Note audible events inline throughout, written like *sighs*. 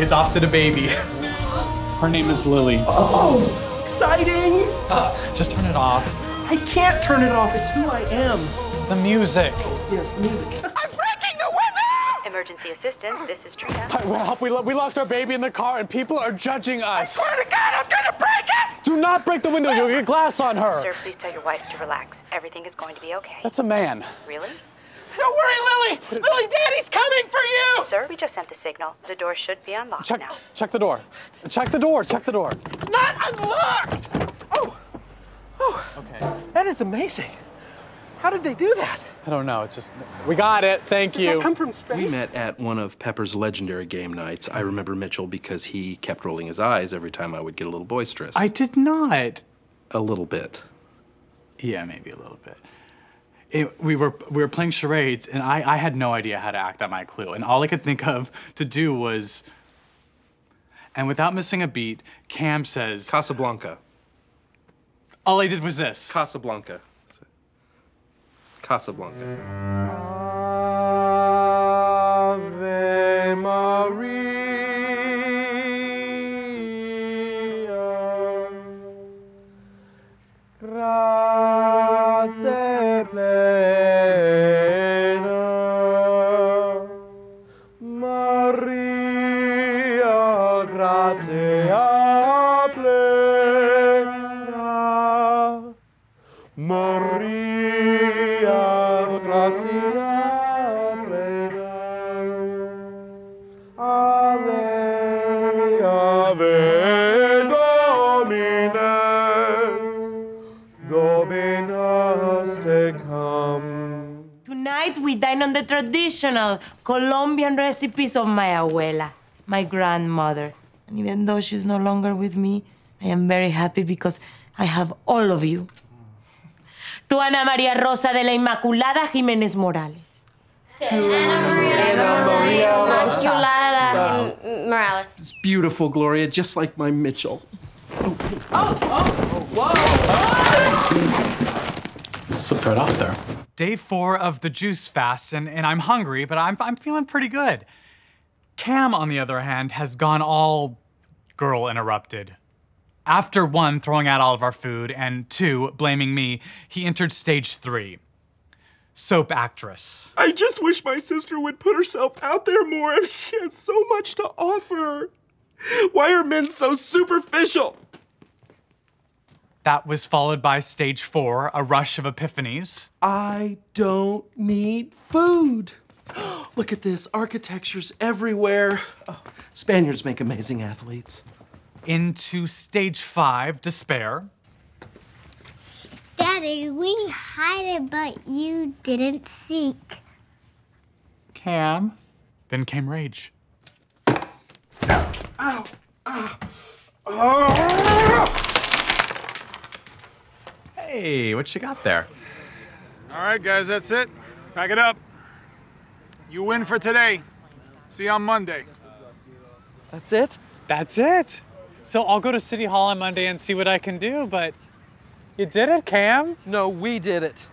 We adopted a baby. Her name is Lily. Oh, exciting! Uh, just turn it off. I can't turn it off. It's who I am. The music. Yes, the music. I'm breaking the window! Emergency assistance, this is Trina. Help! we, we locked our baby in the car and people are judging us. I swear to God, I'm gonna break it! Do not break the window. You'll get glass on her. Sir, please tell your wife to relax. Everything is going to be okay. That's a man. Really? Don't worry, Lily! Lily, Daddy's coming for you! Sir, we just sent the signal. The door should be unlocked Check, now. check the door. Check the door. Check the door. It's not unlocked! Oh. Oh. Okay. That is amazing. How did they do that? I don't know. It's just we got it. Thank Did you. that come from space? We met at one of Pepper's legendary game nights. I remember Mitchell because he kept rolling his eyes every time I would get a little boisterous. I did not. A little bit. Yeah, maybe a little bit. It, we were we were playing charades, and I, I had no idea how to act on my clue, and all I could think of to do was. And without missing a beat, Cam says. Casablanca. All I did was this. Casablanca. Casablanca. Ave Maria, grazie Tonight we dine on the traditional Colombian recipes of my abuela, my grandmother. And even though she's no longer with me, I am very happy because I have all of you. To Ana María Rosa de la Inmaculada Jiménez Morales. To Ana María Rosa Inmaculada Morales. It's beautiful, Gloria, just like my Mitchell. Slipped right off there. Day four of the juice fast, and, and I'm hungry, but I'm, I'm feeling pretty good. Cam, on the other hand, has gone all girl interrupted. After one, throwing out all of our food, and two, blaming me, he entered stage three soap actress. I just wish my sister would put herself out there more. If she has so much to offer. Why are men so superficial? That was followed by stage four, a rush of epiphanies. I don't need food. Look at this. Architecture's everywhere. Oh, Spaniards make amazing athletes. Into stage five, despair. Daddy, we hide it, but you didn't seek. Cam. Then came rage. Hey, what you got there? All right, guys, that's it. Pack it up. You win for today. See you on Monday. That's it? That's it. So I'll go to City Hall on Monday and see what I can do, but you did it, Cam. No, we did it.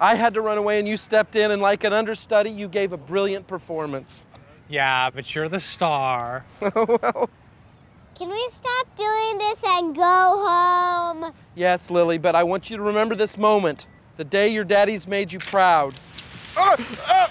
I had to run away and you stepped in, and like an understudy, you gave a brilliant performance. Yeah, but you're the star. well, *laughs* Can we stop doing this and go home? yes, Lily, but I want you to remember this moment the day your daddy's made you proud. Uh, uh,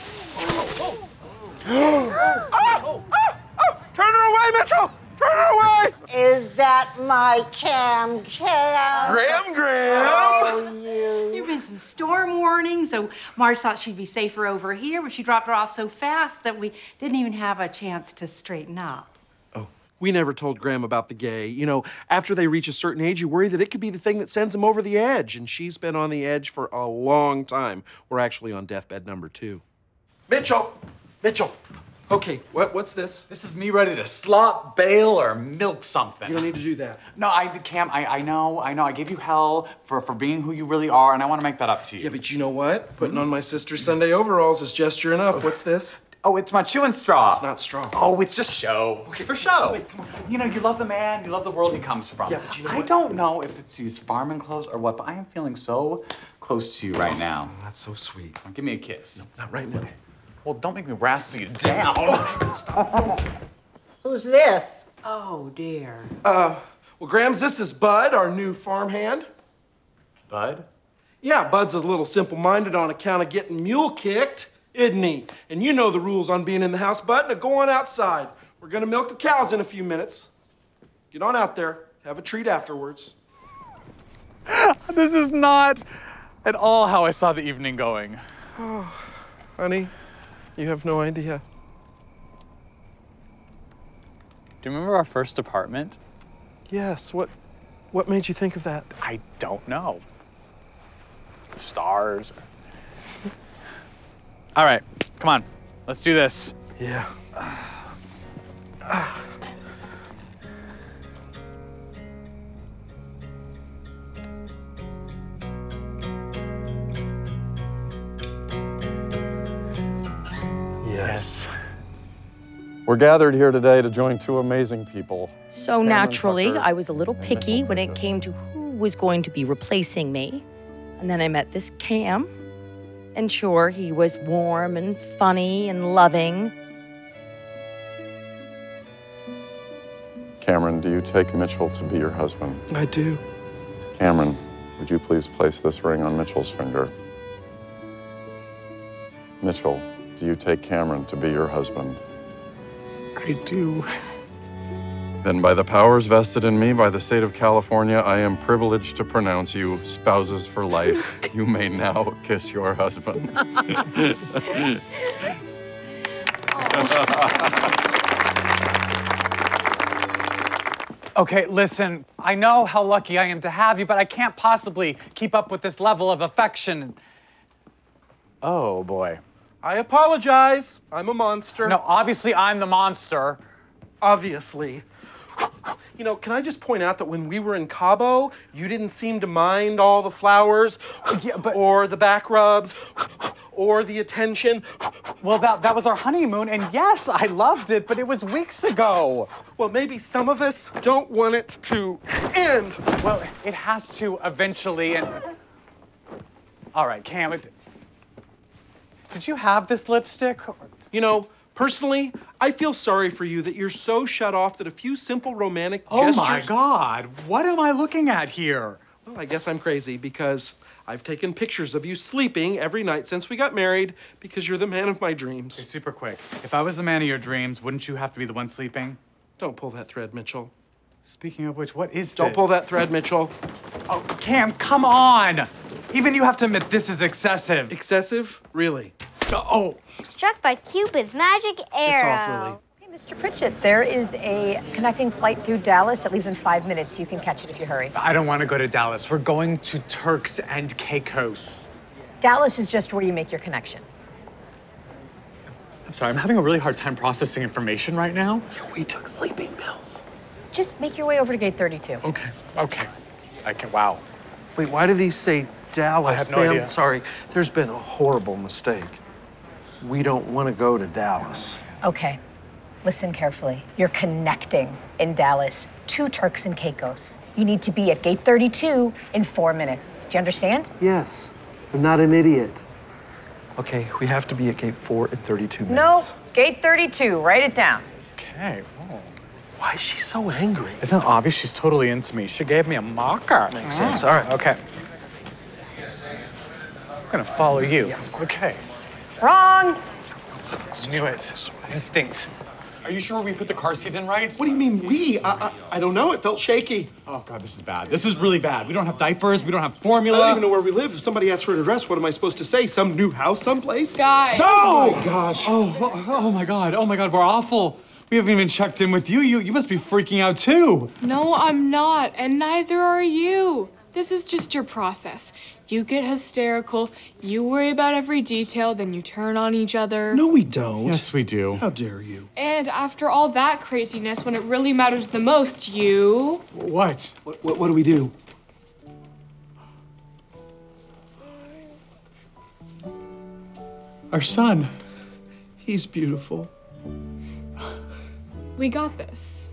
Ah, ah. Turn her away, Mitchell! Turn her away! Is that my cam cam? Grams, Grams! Oh, you. There have been some storm warnings, so Marge thought she'd be safer over here, but she dropped her off so fast that we didn't even have a chance to straighten up. Oh, we never told Grams about the gay. You know, after they reach a certain age, you worry that it could be the thing that sends them over the edge, and she's been on the edge for a long time. We're actually on deathbed number two. Mitchell! Mitchell! Okay, what, what's this? This is me ready to slop, bail, or milk something. You don't need to do that. No, I, Cam, I, I know, I know. I gave you hell for, for being who you really are, and I want to make that up to you. Yeah, but you know what? Putting on my sister's Sunday overalls is gesture enough. What's this? Oh, it's my chewing straw. It's not straw. Oh, it's just show. Okay, for show. wait, come on, come on. You know, you love the man, you love the world he comes from. Yeah, but you know I what? don't know if it's these farming clothes or what, but I am feeling so close to you right oh, now. That's so sweet. Give me a kiss. Not right now. Well, don't make me wrestle you down. Who's this? Oh, dear. Uh, well, Grams, this is Bud, our new farmhand. Bud? Yeah, Bud's a little simple-minded on account of getting mule kicked, isn't he? And you know the rules on being in the house, Bud. Now go on outside. We're gonna milk the cows in a few minutes. Get on out there. Have a treat afterwards. *laughs* This is not at all how I saw the evening going. Oh, *sighs* honey, you have no idea. Do you remember our first apartment? Yes. What? What made you think of that? I don't know. Stars. All right, come on. Let's do this. Yeah. *sighs* Ah. We're gathered here today to join two amazing people. So Cameron naturally, Tucker I was a little picky when it came to who was going to be replacing me. And then I met this Cam. And sure, he was warm and funny and loving. Cameron, do you take Mitchell to be your husband? I do. Cameron, would you please place this ring on Mitchell's finger? Mitchell, do you take Cameron to be your husband? I do. Then, by the powers vested in me by the state of California, I am privileged to pronounce you spouses for life. *laughs* you may now kiss your husband. *laughs* *laughs* Okay, listen, I know how lucky I am to have you, but I can't possibly keep up with this level of affection. Oh, boy. I apologize. I'm a monster. No, obviously I'm the monster. Obviously. You know, can I just point out that when we were in Cabo, you didn't seem to mind all the flowers, *sighs* or the back rubs, or the attention. Well, that, that was our honeymoon, and yes, I loved it, but it was weeks ago. Well, maybe some of us don't want it to end. Well, it has to eventually, and. All right, Cam, it... did you have this lipstick? You know, personally, I feel sorry for you that you're so shut off that a few simple romantic Oh gestures. my God, what am I looking at here? Well, I guess I'm crazy because I've taken pictures of you sleeping every night since we got married because you're the man of my dreams. Okay, super quick. If I was the man of your dreams, wouldn't you have to be the one sleeping? Don't pull that thread, Mitchell. Speaking of which, what is Don't this? pull that thread, Mitchell. Oh, Cam, come on! Even you have to admit this is excessive. Excessive? Really? Uh, oh, Struck by Cupid's magic arrow. It's off, Lily. Hey, Mr. Pritchett, there is a connecting flight through Dallas that leaves in five minutes. You can catch it if you hurry. I don't want to go to Dallas. We're going to Turks and Caicos. Dallas is just where you make your connection. I'm sorry, I'm having a really hard time processing information right now. We took sleeping pills. Just make your way over to gate 32. Okay, okay. I can, wow. Wait, why do these say Dallas? I have no Ma'am, idea. Sorry, there's been a horrible mistake. We don't want to go to Dallas. Okay, listen carefully. You're connecting in Dallas to Turks and Caicos. You need to be at gate 32 in four minutes. Do you understand? Yes, I'm not an idiot. Okay, we have to be at gate four in 32 minutes. No, gate 32. Write it down. Okay. Oh. Why is she so angry? Isn't it obvious she's totally into me? She gave me a marker. Makes sense. All right. Okay. I'm gonna follow you. Okay. Wrong. Knew it. Instinct. Are you sure we put the car seat in right? What do you mean we? I, I, I don't know. It felt shaky. Oh god, this is bad. This is really bad. We don't have diapers. We don't have formula. I don't even know where we live. If somebody asks for an address, what am I supposed to say? Some new house someplace? Guys. No! Oh my oh, gosh. Oh, oh, oh my god. Oh my god. We're awful. We haven't even checked in with you. You you must be freaking out too. No, I'm not, and neither are you. This is just your process. You get hysterical, you worry about every detail, then you turn on each other. No, we don't. Yes, we do. How dare you? And after all that craziness, when it really matters the most, you. What? What, what, what do we do? Our son. He's beautiful. We got this.